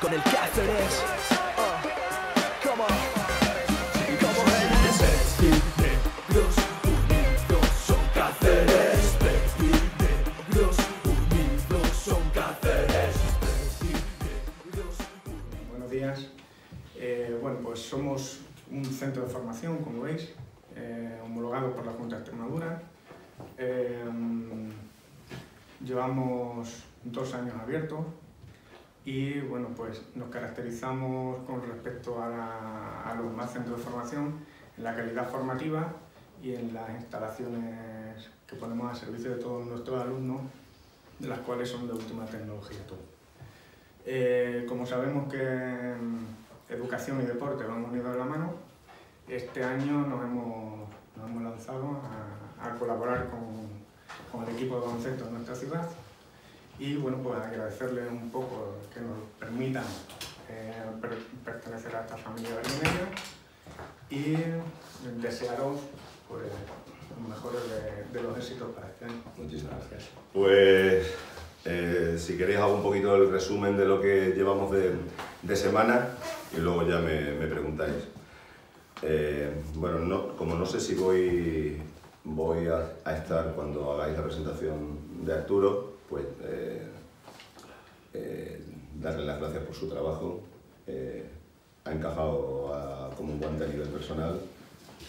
Con el Cáceres. Buenos días. Eh, bueno, pues somos un centro de formación, como veis, eh, homologado por la Junta de Extremadura. Eh, llevamos dos años abiertos y bueno, pues nos caracterizamos con respecto a, la- a los demás centros de formación en la calidad formativa y en las instalaciones que ponemos a servicio de todos nuestros alumnos, de las cuales son de última tecnología. Eh, como sabemos que educación y deporte van unidos de la mano, este año nos hemos, nos hemos lanzado a, a colaborar con, con el equipo de baloncesto de nuestra ciudad y bueno, pues agradecerles un poco que nos permitan eh, per- pertenecer a esta familia berlineña y desearos pues, los mejores de, de los éxitos para este año. Muchísimas gracias. Pues eh, si queréis hago un poquito el resumen de lo que llevamos de, de semana y luego ya me, me preguntáis. Eh, bueno, no- como no sé si voy, voy a, a estar cuando hagáis la presentación de Arturo, pues eh, eh, darle las gracias por su trabajo. Eh, ha encajado a- como un guante a nivel personal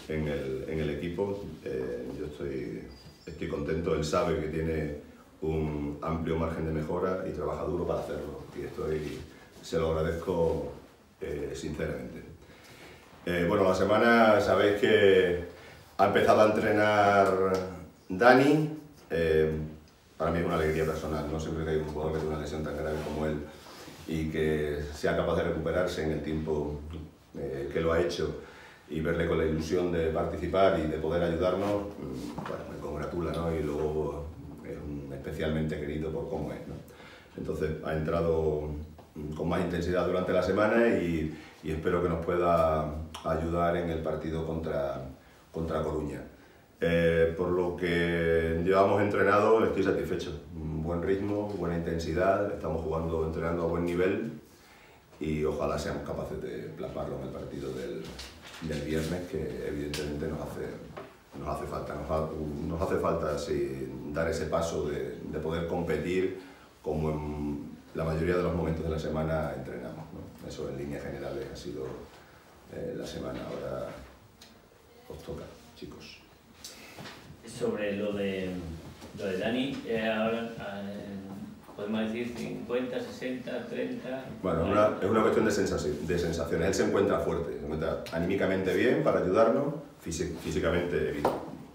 en el, en el equipo. Eh, yo estoy, estoy contento, él sabe que tiene un amplio margen de mejora y trabaja duro para hacerlo. Y estoy, se lo agradezco eh, sinceramente. Eh, bueno, la semana sabéis que ha empezado a entrenar Dani. Eh, para mí es una alegría personal, no siempre que hay un jugador que tiene una lesión tan grave como él y que sea capaz de recuperarse en el tiempo eh, que lo ha hecho y verle con la ilusión de participar y de poder ayudarnos, mm, bueno, me congratula, ¿no? Y luego es un especialmente querido por cómo es, ¿no? Entonces ha entrado mm, con más intensidad durante la semana y, y espero que nos pueda ayudar en el partido contra, contra Coruña. Eh, por lo que llevamos entrenado, estoy satisfecho. Buen ritmo, buena intensidad, estamos jugando, entrenando a buen nivel y ojalá seamos capaces de plasmarlo en el partido del, del viernes, que evidentemente nos hace, nos hace falta. Nos, ha- nos hace falta sí, dar ese paso de, de poder competir como en la mayoría de los momentos de la semana entrenamos. ¿no? Eso en líneas generales ha sido eh, la semana. Ahora os toca, chicos. Sobre lo de, lo de Dani, eh, ahora eh, podemos decir 50, 60, 30. Bueno, es una, es una cuestión de, sensaci- de sensaciones. Él se encuentra fuerte, se encuentra anímicamente bien para ayudarnos, físi- físicamente evi-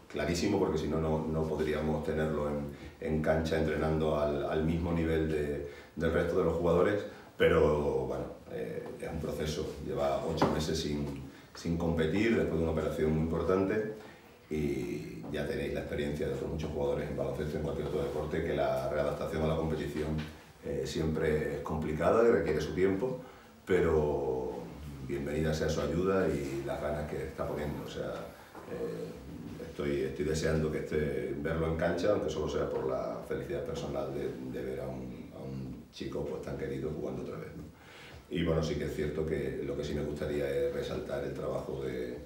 clarísimo, porque si no, no no podríamos tenerlo en, en cancha entrenando al, al mismo nivel de- del resto de los jugadores, pero bueno, eh, es un proceso. Lleva ocho meses sin, sin competir después de una operación muy importante y ya tenéis la experiencia de otros muchos jugadores en baloncesto, en cualquier otro deporte, que la readaptación a la competición eh, siempre es complicada y requiere su tiempo, pero bienvenida sea su ayuda y las ganas que está poniendo. O sea, eh, estoy, estoy deseando que esté, verlo en cancha, aunque solo sea por la felicidad personal de, de ver a un, a un chico pues, tan querido jugando otra vez. ¿no? Y bueno, sí que es cierto que lo que sí me gustaría es resaltar el trabajo de,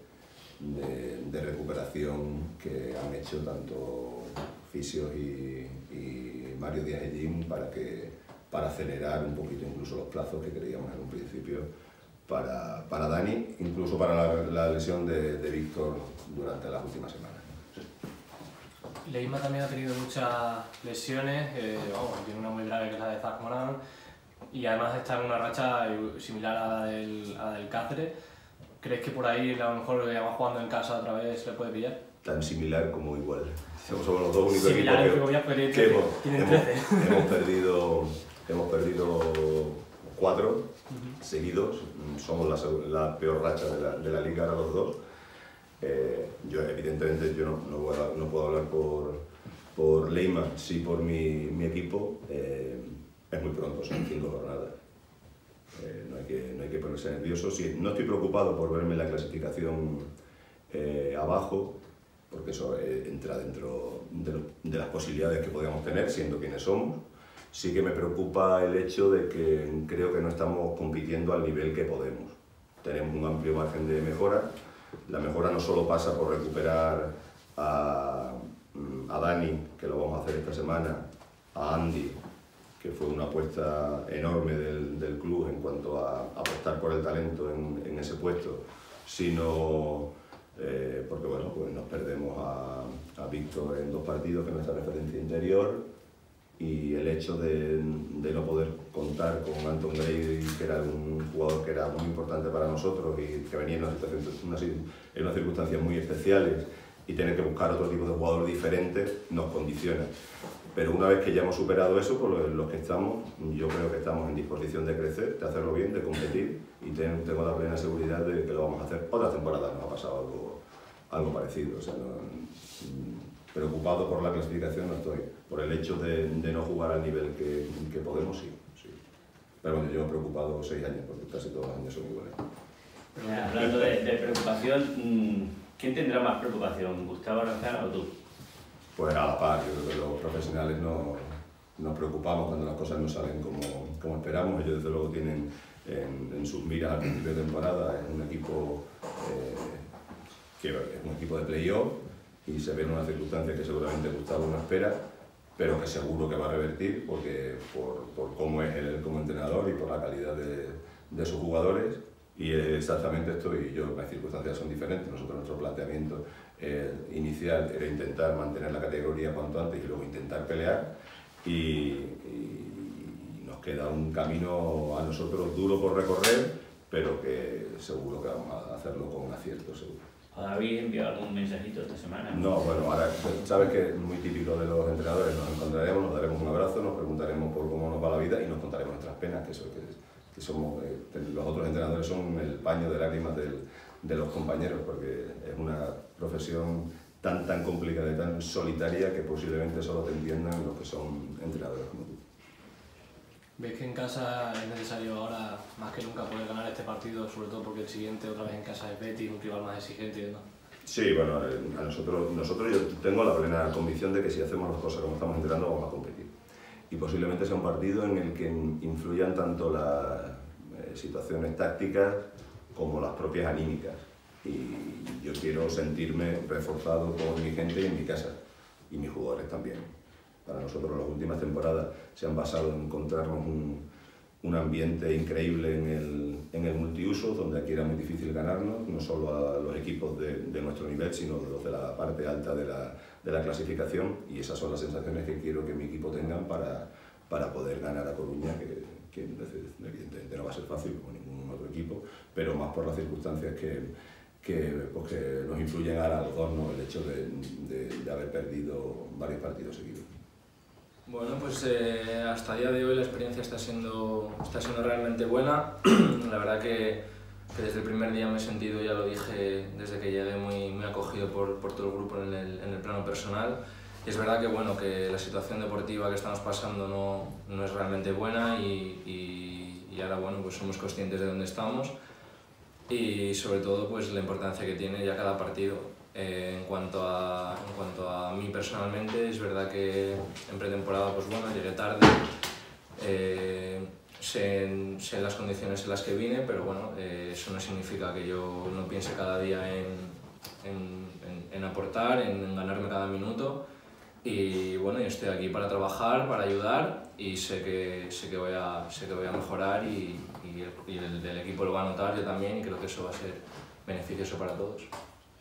de, de recuperación que han hecho tanto Fisios y, y Mario Díaz Ellín para, que, para acelerar un poquito incluso los plazos que creíamos en un principio para, para Dani, incluso para la, la lesión de, de Víctor durante las últimas semanas. Leima también ha tenido muchas lesiones, eh, vamos, tiene una muy grave que es la de Zach Moran y además está en una racha similar a la del, a la del Cáceres. ¿Crees que por ahí a lo mejor además jugando en casa otra vez se le puede pillar? Tan similar como igual. Somos, los dos únicos Similar equipos que, que 13, hemos, hemos- 13. hemos perdido, hemos perdido cuatro seguidos. Somos la, la peor racha de la, de la liga ahora los dos. Eh, yo evidentemente yo no, no, a- no puedo hablar por, por Leima, sí por mi, mi equipo. Eh, es muy pronto, son cinco jornadas. Eh, no, hay que, no hay que ponerse nervioso. Sí, no estoy preocupado por verme en la clasificación eh, abajo, porque eso eh, entra dentro de, lo- de las posibilidades que podíamos tener, siendo quienes somos. Sí que me preocupa el hecho de que creo que no estamos compitiendo al nivel que podemos. Tenemos un amplio margen de mejora. La mejora no solo pasa por recuperar a, mm, a Dani, que lo vamos a hacer esta semana, a Andy, que fue una apuesta enorme del, del club en cuanto a apostar por el talento en, en ese puesto, sino eh, porque bueno, pues nos perdemos a, a Víctor en dos partidos, que es nuestra referencia interior, y el hecho de, de no poder contar con Anton Gray, que era un jugador que era muy importante para nosotros y que venía en unas, unas- en unas circunstancias muy especiales y tener que buscar otro tipo de jugador diferente nos condiciona. Pero una vez que ya hemos superado eso, lo- los que estamos, yo creo que estamos en disposición de crecer, de hacerlo bien, de competir y ten- tengo la plena seguridad de que lo vamos a hacer. Otra temporada nos ha pasado algo, algo parecido. O sea, no- mm, preocupado por la clasificación no estoy. Por el hecho de, de no jugar al nivel que, que podemos, sí, sí. Pero bueno, yo he preocupado seis años, porque casi todos los años son iguales. Hablando de, de preocupación, mm, ¿quién tendrá más preocupación, Gustavo Aranzana o tú? Pues a la par, yo creo que los profesionales no, nos preocupamos cuando las cosas no salen como, como esperamos. Ellos desde luego tienen en, en sus miras al principio de temporada es un equipo eh, que es un equipo de playoff y se ve en una circunstancia que seguramente Gustavo no espera, pero que seguro que va a revertir porque por, por cómo es él como entrenador y por la calidad de, de sus jugadores. Y exactamente esto, y yo, las circunstancias son diferentes. Nosotros, nuestro planteamiento eh, inicial era intentar mantener la categoría cuanto antes y luego intentar pelear. Y, y nos queda un camino a nosotros duro por recorrer, pero que seguro que vamos a hacerlo con acierto, seguro. ¿Habéis enviado algún mensajito esta semana? No, bueno, ahora sabes que es muy típico de los entrenadores, nos encontraremos, nos daremos un abrazo, nos preguntaremos por cómo nos va la vida y nos contaremos nuestras penas, que, eso, que, que somos, eh, los otros entrenadores son el paño de lágrimas del- de los compañeros, porque es una profesión tan, tan complicada y tan solitaria que posiblemente solo te entiendan los que son entrenadores como tú. ¿Ves que en casa es necesario ahora más que nunca poder ganar este partido, sobre todo porque el siguiente otra vez en casa es Betis, un rival más exigente? ¿no? Sí, bueno, a nosotros, nosotros yo tengo la plena convicción de que si hacemos las cosas como estamos entrenando vamos a competir. Y posiblemente sea un partido en el que influyan tanto las eh, situaciones tácticas como las propias anímicas. Y yo quiero sentirme reforzado por mi gente y en mi casa, y mis jugadores también. Para nosotros las últimas temporadas se han basado en encontrarnos un, un ambiente increíble en el, en el multiuso, donde aquí era muy difícil ganarnos, no solo a los equipos de, de nuestro nivel, sino de los de la parte alta de la, de la clasificación, y esas son las sensaciones que quiero que mi equipo tengan para, para poder ganar a Coruña, que, que evidentemente no va a ser fácil como ningún otro equipo, pero más por las circunstancias que, que, pues, que nos influyen ahora a los dos, ¿no? el hecho de, de, de haber perdido varios partidos seguidos. Bueno, pues eh, hasta el día de hoy la experiencia está siendo, está siendo realmente buena. la verdad que, que desde el primer día me he sentido, ya lo dije desde que llegué, muy, muy acogido por, por todo el grupo en el, en el plano personal. Y es verdad que, bueno, que la situación deportiva que estamos pasando no, no es realmente buena y, y, y ahora bueno, pues somos conscientes de dónde estamos y sobre todo pues la importancia que tiene ya cada partido. Eh, en, cuanto a, en cuanto a mí personalmente, es verdad que en pretemporada pues bueno, llegué tarde, eh, sé, sé las condiciones en las que vine, pero bueno, eh, eso no significa que yo no piense cada día en, en, en, aportar, en, ganarme cada minuto. Y bueno, yo estoy aquí para trabajar, para ayudar y sé que, sé que, voy, a, sé que voy a mejorar y, el, y el, equipo lo va a notar, yo también, y creo que eso va a ser beneficioso para todos.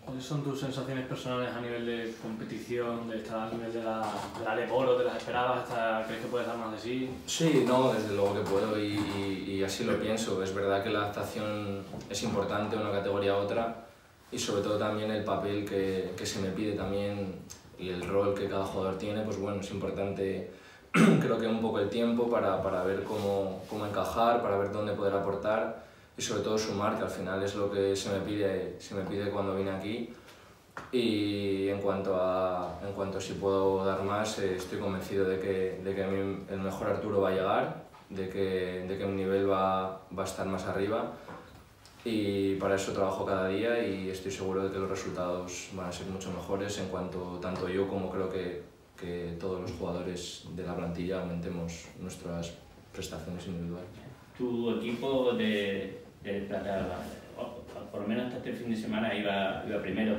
¿Cuáles son tus sensaciones personales a nivel de competición, de estar al nivel de la, de la Leboro, de las esperadas? Hasta, ¿Crees que puedes dar más de sí? Sí, no, desde luego que puedo y, y, y así lo pienso. Es verdad que la adaptación es importante una categoría a otra y sobre todo también el papel que, que se me pide también y el rol que cada jugador tiene, pues bueno, es importante creo que un poco el tiempo para, para ver cómo, cómo encajar, para ver dónde poder aportar y sobre todo sumar, que al final es lo que se me pide, se me pide cuando vine aquí. Y en cuanto a, en cuanto a si puedo dar más, eh, estoy convencido de que, de que a mí el mejor Arturo va a llegar, de que, de que mi nivel va, va a estar más arriba y para eso trabajo cada día y estoy seguro de que los resultados van a ser mucho mejores en cuanto tanto yo como creo que, que todos los jugadores de la plantilla aumentemos nuestras prestaciones individuales. Tu equipo de, de plata, por lo menos hasta este fin de semana iba, iba primero.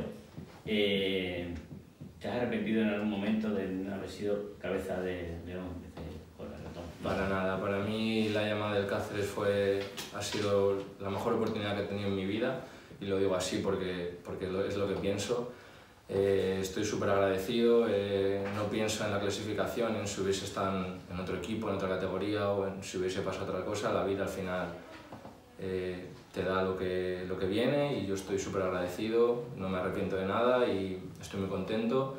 Eh, ¿Te has arrepentido en algún momento de no haber sido cabeza de León? Para nada, para mí la llamada del Cáceres fue, ha sido la mejor oportunidad que he tenido en mi vida y lo digo así porque, porque es lo que pienso. Eh, estoy súper agradecido, eh, no pienso en la clasificación, en si hubiese estado en otro equipo, en otra categoría o en si hubiese pasado otra cosa, la vida al final eh, te da lo que, lo que viene y yo estoy súper agradecido, no me arrepiento de nada y estoy muy contento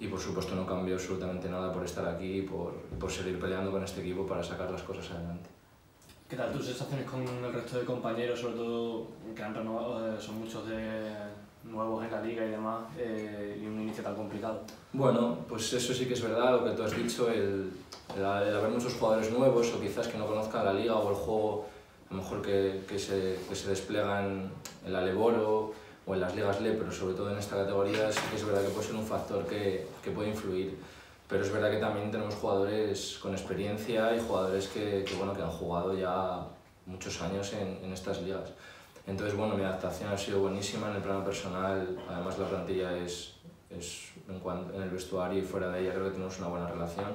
y por supuesto no cambio absolutamente nada por estar aquí y por, por seguir peleando con este equipo para sacar las cosas adelante. ¿Qué tal tus sensaciones con el resto de compañeros, sobre todo que han renovado, eh, son muchos de nuevos en la liga y demás, eh, y un inicio tan complicado? Bueno, pues eso sí que es verdad, lo que tú has dicho, el, el, haber muchos jugadores nuevos o quizás que no conozcan la liga o el juego a lo mejor que, que, se, que se desplegan en la Leboro o en las ligas LE, pero sobre todo en esta categoría sí que es verdad que puede ser un factor que, que puede influir. Pero es verdad que también tenemos jugadores con experiencia y jugadores que, que bueno, que han jugado ya muchos años en, en, estas ligas. Entonces, bueno, mi adaptación ha sido buenísima en el plano personal, además la plantilla es, es en, cuanto, en el vestuario y fuera de ella creo que tenemos una buena relación,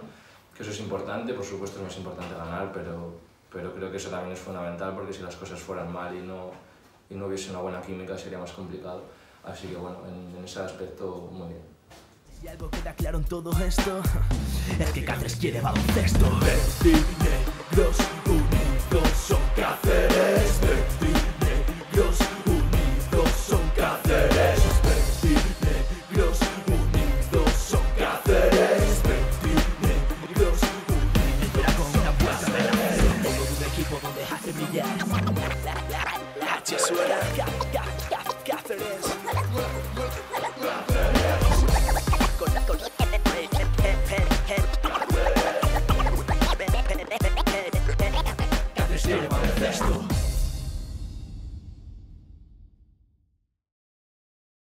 que eso es importante, por supuesto es más importante ganar, pero, pero creo que eso también es fundamental porque si las cosas fueran mal y no, y no hubiese una buena química sería más complicado. Así que bueno, en, en ese aspecto muy bien. Si algo queda claro en todo esto, es que Cáceres quiere baloncesto. Verdes y negros unidos son Cáceres.